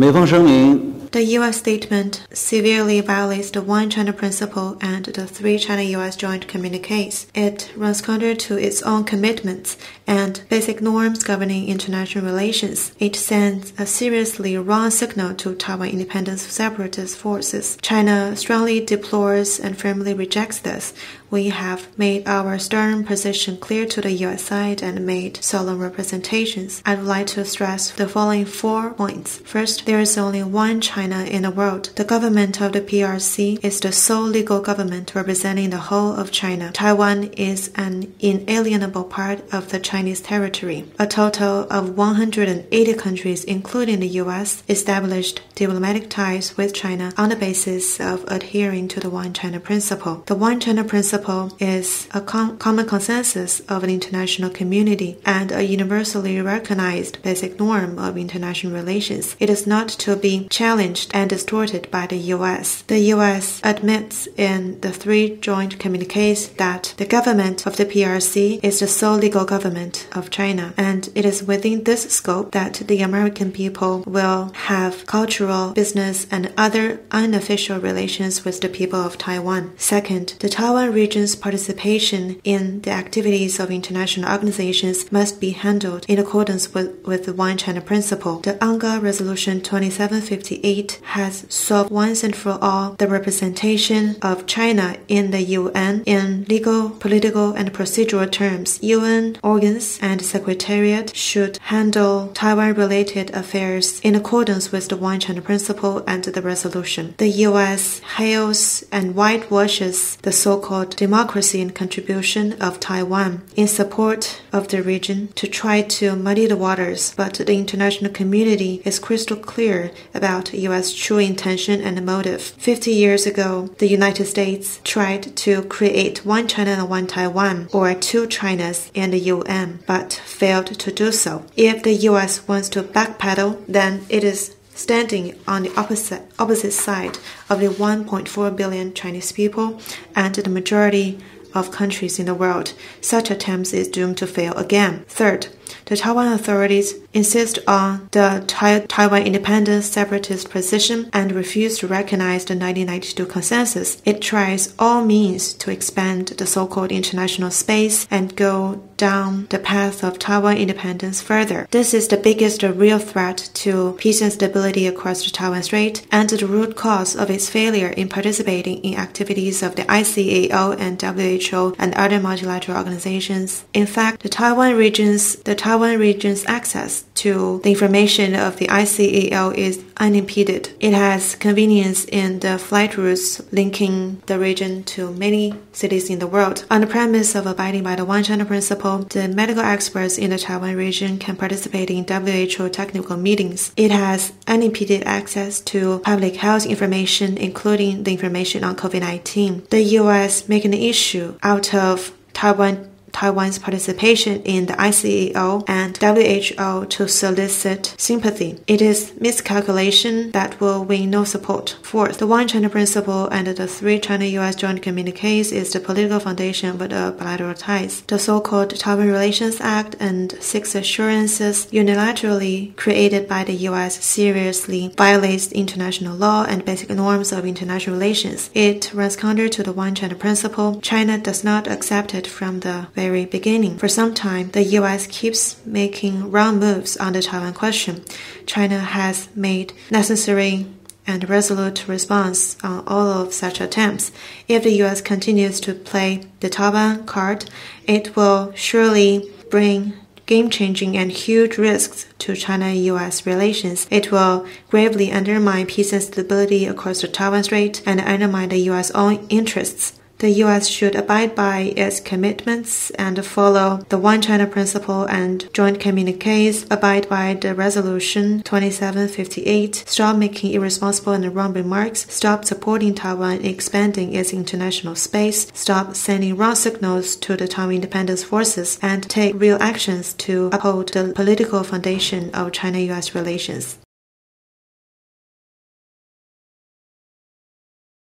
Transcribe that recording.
美方声明 The U.S. statement severely violates the One China principle and the Three China-U.S. joint communiques. It runs counter to its own commitments and basic norms governing international relations. It sends a seriously wrong signal to Taiwan independence separatist forces. China strongly deplores and firmly rejects this. We have made our stern position clear to the U.S. side and made solemn representations. I would like to stress the following four points. First, there is only one China in the world. The government of the PRC is the sole legal government representing the whole of China. Taiwan is an inalienable part of the Chinese territory. A total of 180 countries, including the U.S., established diplomatic ties with China on the basis of adhering to the One China principle. The One China principle principle is a com common consensus of an international community and a universally recognized basic norm of international relations. It is not to be challenged and distorted by the U.S. The U.S. admits in the three joint communiques that the government of the PRC is the sole legal government of China, and it is within this scope that the American people will have cultural, business, and other unofficial relations with the people of Taiwan. Second, the Taiwan region's participation in the activities of international organizations must be handled in accordance with, with the One China principle. The UNGA Resolution 2758 has solved once and for all the representation of China in the UN in legal, political, and procedural terms. UN organs and secretariat should handle Taiwan-related affairs in accordance with the One China principle and the resolution. The U.S. hails and whitewashes the so-called democracy and contribution of Taiwan in support of the region to try to muddy the waters, but the international community is crystal clear about U.S. true intention and motive. Fifty years ago, the United States tried to create one China and one Taiwan, or two Chinas in the UN, but failed to do so. If the U.S. wants to backpedal, then it is standing on the opposite, opposite side of the 1.4 billion Chinese people and the majority of countries in the world. Such attempts is doomed to fail again. Third, the Taiwan authorities insist on the Taiwan independent separatist position and refuse to recognize the 1992 consensus. It tries all means to expand the so-called international space and go down the path of Taiwan independence further. This is the biggest real threat to peace and stability across the Taiwan Strait and the root cause of its failure in participating in activities of the ICAO and WHO and other multilateral organizations. In fact, the Taiwan region's the Taiwan region's access to the information of the ICAO is unimpeded. It has convenience in the flight routes linking the region to many cities in the world. On the premise of abiding by the One China principle, the medical experts in the Taiwan region can participate in WHO technical meetings. It has unimpeded access to public health information, including the information on COVID 19. The U.S. making an issue out of Taiwan Taiwan's participation in the ICAO and WHO to solicit sympathy. It is miscalculation that will win no support. Fourth, the One China principle and the three China-US joint communiques is the political foundation of the bilateral ties. The so-called Taiwan Relations Act and six assurances unilaterally created by the US seriously violates international law and basic norms of international relations. It runs counter to the One China principle. China does not accept it from the very beginning. For some time, the U.S. keeps making wrong moves on the Taiwan question. China has made necessary and resolute response on all of such attempts. If the U.S. continues to play the Taiwan card, it will surely bring game changing and huge risks to China US relations. It will gravely undermine peace and stability across the Taiwan Strait and undermine the US own interests the U.S. should abide by its commitments and follow the One China principle and joint communiques, abide by the resolution 2758, stop making irresponsible and wrong remarks, stop supporting Taiwan expanding its international space, stop sending wrong signals to the Taiwan independence forces, and take real actions to uphold the political foundation of China-U.S. relations.